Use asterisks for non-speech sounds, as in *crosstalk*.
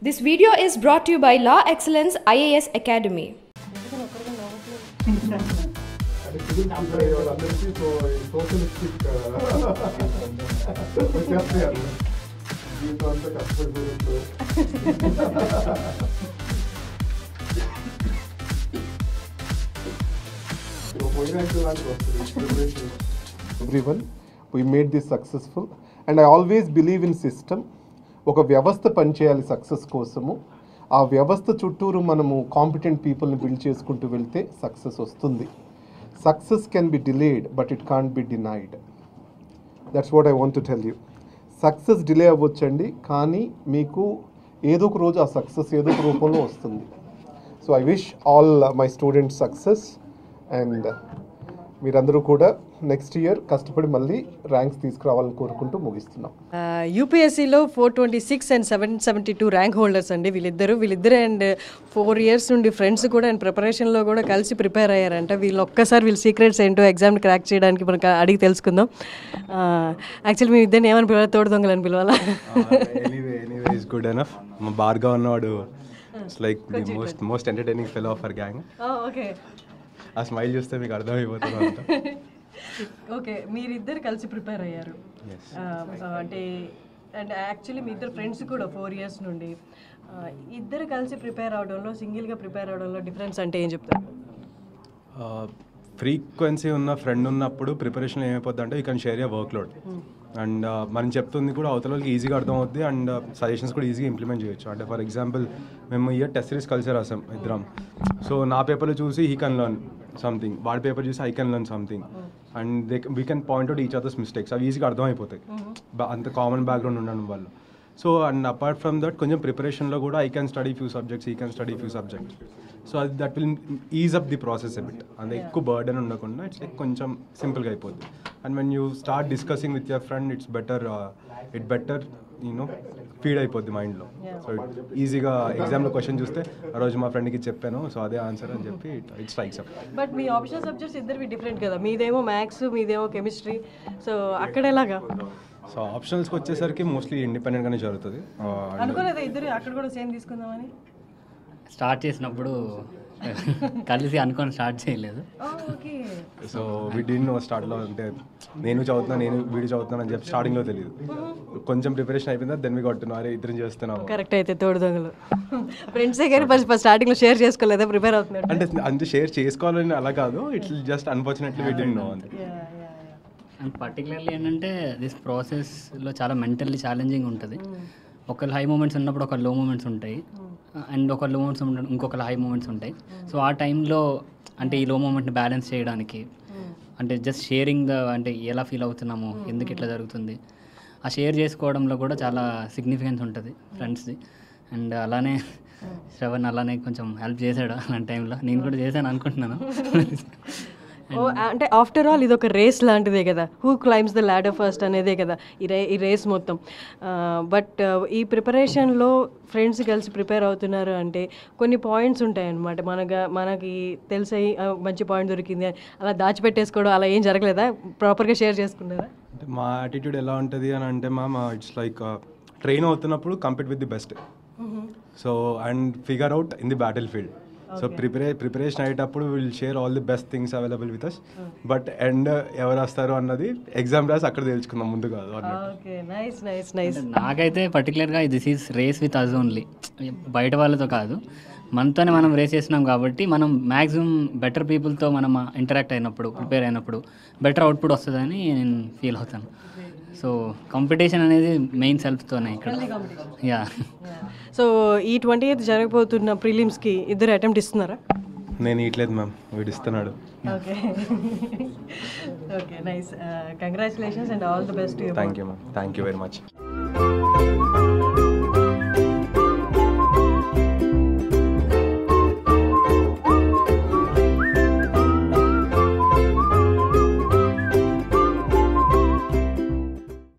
This video is brought to you by Law Excellence IAS Academy. *laughs* Everyone, we made this successful. And I always believe in system ఒక వ్యవస్థ పనిచేయాలి success కోసము. ఆ వ్యవస్థ చుట్టూరు మనము కాంపిటెంట్ పీపుల్ని బిల్డ్ చేసుకుంటూ వెళ్తే సక్సెస్ వస్తుంది. Success can be delayed but it can't be denied that's what I want to tell you success delay అవ్వచ్చండి కానీ మీకు ఏదో ఒక రోజు ఆ సక్సెస్ ఏదో ఒక రూపంలో వస్తుంది. So I wish all my students success and మీరందరూ కూడా నెక్స్ట్ ఇయర్ కష్టపడి మళ్ళీ ర్యాంక్స్ తీసుకురావాలని కోరుకుంటూ ముగిస్తున్నాం. యూపీఎస్సీలో four twenty six and seven seventy two rank holders అండి వీళ్ళిద్దరు. వీళ్ళిద్దరు అండ్ ఫోర్ ఇయర్స్ నుండి ఫ్రెండ్స్ కూడా అండ్ ప్రిపరేషన్లో కూడా కలిసి ప్రిపేర్ అయ్యారంట. వీళ్ళు ఒక్కసారి వీళ్ళ సీక్రెట్స్ ఏంటో ఎగ్జామ్ క్రాక్ చేయడానికి మనకు అడిగి తెలుసుకుందాం. యాక్చువల్లీ మీ ఇద్దరిని ఏమని పిలవాలి? తోడు దొంగలని పిలవాలా? గుడ్ ఎనఫ్ మా భార్గవ్ ఉన్నవాడు it's like the most most entertaining fellow of our gang okay ఆ స్మైల్ చూస్తే మీకు అర్థమైపోతుంది ఓకే *laughs* మీరిద్దరు కలిసి ప్రిపేర్ అయ్యారు. ఆ, ఆ, అంటే అండ్ యాక్చువల్లీ మీ ఇద్దరు ఫ్రెండ్స్ కూడా ఫోర్ ఇయర్స్ నుండి. ఆ, ఇద్దరు కలిసి ప్రిపేర్ అవడంలో సింగిల్గా ప్రిపేర్ అవడంలో డిఫరెన్స్ అంటే ఏం చెప్తారు? ఫ్రీక్వెన్సీ ఉన్న ఫ్రెండ్ ఉన్నప్పుడు ప్రిపరేషన్ ఏమైపోద్ది అంటే you can share your workload and మనం చెప్తుంది కూడా అవతల వాళ్ళకి ఈజీగా అర్థం అవుద్ది అండ్ సజెషన్స్ కూడా ఈజీగా ఇంప్లిమెంట్ చేయొచ్చు. అంటే ఫర్ ఎగ్జాంపుల్ మేము ఇయర్ టెస్ట్ సిరీస్ కలిసి రాసాం ఇద్దరం. సో నా పేపర్లో చూసి హీ కెన్ లర్న్ సంథింగ్ వాడి పేపర్ చూసి I can learn something and they we can point out each other's mistakes అవి ఈజీగా అర్థం అయిపోతాయి బా- అంత కామన్ బ్యాక్గ్రౌండ్ ఉండడం వల్ల. So and apart from that కొంచెం ప్రిపరేషన్లో కూడా I can study few subjects he can study few subjects so అది that will ease up the process bit అంత ఎక్కువ బర్డెన్ ఉండకుండా ఇట్స్ లైక్ కొంచెం సింపుల్గా అయిపోద్ది. And when you start discussing with your friend it's better it better you know feed అయిపోద్ది మైండ్లో so ఈజీగా ఎగ్జామ్లో క్వశ్చన్ చూస్తే ఆ రోజు మా ఫ్రెండ్కి చెప్పాను సో అదే ఆన్సర్ అని చెప్పి ఇట్ స్ట్రైక్స్ అప్ బట్ మీ ఆప్షనల్ సబ్జెక్ట్స్ ఇద్దరివి డిఫరెంట్ కదా. మీదేమో మ్యాథ్స్ మీదేమో కెమిస్ట్రీ సో అక్కడ ఎలాగా సో ఆప్షనల్స్కి వచ్చేసరికి మోస్ట్లీ ఇండిపెండెంట్గానే జరుగుతుంది. అనుకోలేదా ఇద్దరు అక్కడ కూడా సేమ్ తీసుకుందామని? స్టార్ట్ చేసినప్పుడు కలిసి అనుకొని స్టార్ట్ చేయలేదు. ఓకే. సో వీడి నో స్టార్ట్లో అంటే నేను చదువుతున్నా నేను వీడు చదువుతున్నాను అని చెప్పి స్టార్టింగ్లో తెలియదు కొంచెం ప్రిపరేషన్ అయిపోయిందా దెన్ మీ కొట్టున్నా అరే ఇద్దరం చేస్తున్నాము కరెక్ట్ అయితే తోడు దొంగలు. ఫ్రెండ్సే కానీ ఫస్ట్ ఫస్ట్ స్టార్టింగ్లో షేర్ చేసుకోలేదా? ప్రిపేర్ అవుతున్నాడు అంటే అంతే షేర్ చేసుకోవాలని అలా కాదు ఇట్స్ జస్ట్ అన్ఫార్చునేట్లీ వీడి నో అంతే అండ్ పర్టికులర్లీ ఏంటంటే దిస్ ప్రాసెస్లో చాలా మెంటల్లీ ఛాలెంజింగ్ ఉంటుంది. ఒకళ్ళు హై మూమెంట్స్ ఉన్నప్పుడు ఒక లో మూమెంట్స్ ఉంటాయి. అండ్ ఒక లో మూమెంట్స్ ఇంకొకరు హై మూమెంట్స్ ఉంటాయి. సో ఆ టైంలో అంటే ఈ లో మూమెంట్ని బ్యాలెన్స్ చేయడానికి అంటే జస్ట్ షేరింగ్ ద అంటే ఎలా ఫీల్ అవుతున్నాము ఎందుకు ఇట్లా జరుగుతుంది ఆ షేర్ చేసుకోవడంలో కూడా చాలా సిగ్నిఫికెన్స్ ఉంటుంది ఫ్రెండ్స్ది అండ్ అలానే శ్రవణ్ అలానే కొంచెం హెల్ప్ చేశాడు అలాంటి టైంలో నేను కూడా చేశాను అనుకుంటున్నాను. *laughs* అంటే ఆఫ్టర్ ఆల్ ఇది ఒక రేస్ లాంటిదే కదా. Who climbs the ladder first అనేదే కదా ఈ రే ఈ రేస్ మొత్తం. బట్ ఈ ప్రిపరేషన్లో ఫ్రెండ్స్ కలిసి ప్రిపేర్ అవుతున్నారు అంటే కొన్ని పాయింట్స్ ఉంటాయన్నమాట. మనగా మనకి తెలిసి మంచి పాయింట్ దొరికింది అని. అలా దాచిపెట్టేసుకోవడం అలా ఏం జరగలేదా? ప్రాపర్గా షేర్ చేసుకున్నారా? అంటే మా యాటిట్యూడ్ ఎలా ఉంటుంది అని అంటే మ్యామ్ ఇట్స్ లైక్ ట్రైన్ అవుతున్నప్పుడు compete with the best so and figure out in the battlefield so ప్రిపరే preparation అయ్యేటప్పుడు will share all the best things available with us but end ఎవరు వస్తారు అన్నది ఎగ్జామ్ రాసి అక్కడ తెలుసుకుందాం ముందు కాదు అన్నట్టు. ఓకే నైస్ నైస్ నైస్ నాకైతే పర్టికులర్గా this is race with us only బయట వాళ్ళతో కాదు. మనతోనే మనం రేస్ చేస్తున్నాం కాబట్టి మనం మ్యాక్సిమం బెటర్ పీపుల్తో మనం ఇంటరాక్ట్ అయినప్పుడు ప్రిపేర్ అయినప్పుడు బెటర్ అవుట్పుట్ వస్తుందని నేను ఫీల్ అవుతాను. సో కాంపిటీషన్ అనేది మెయిన్ సెల్ఫ్తోనే ఇక్కడ. యా సో ఈ ట్వంటీ ఎయిత్ జరగబోతున్న ప్రిలిమ్స్కి ఇద్దరు అటెంప్ట్ ఇస్తున్నారా? నేను ఇట్లేదు మ్యామ్ వీడు ఇస్తున్నాడు. Okay okay nice congratulations and all the best thank you ma'am thank you very much